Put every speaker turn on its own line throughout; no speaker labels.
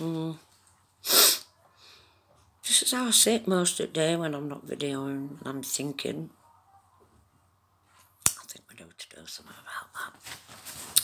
Mm. This is how I sit most of the day when I'm not videoing and I'm thinking. I think we need to do something about that.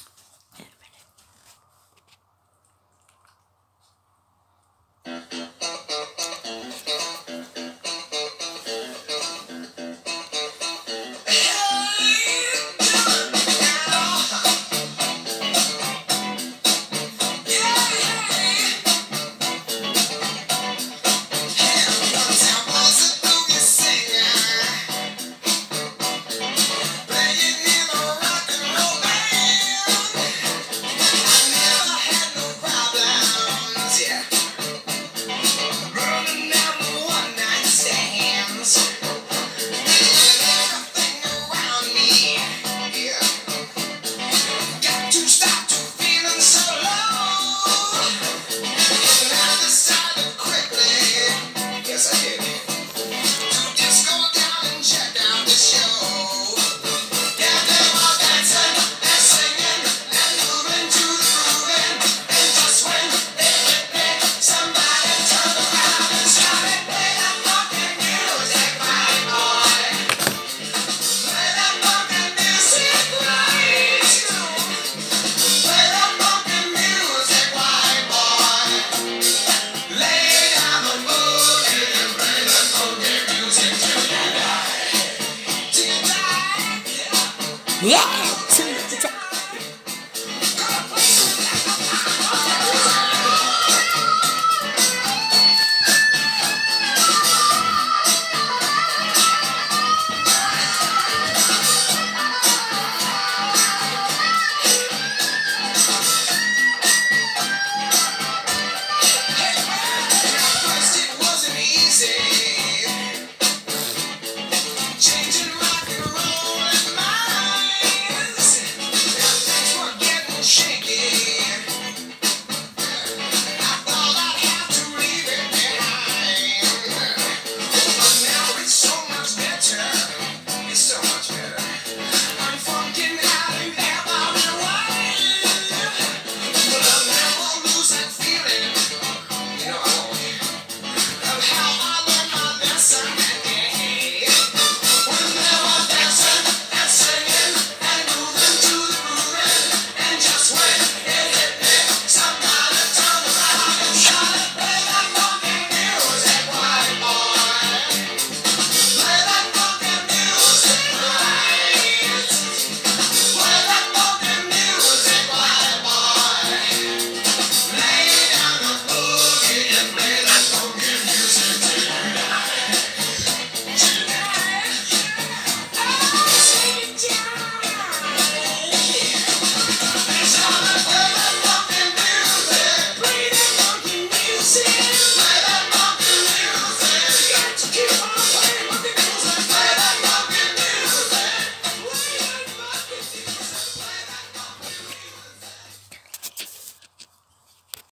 Yeah!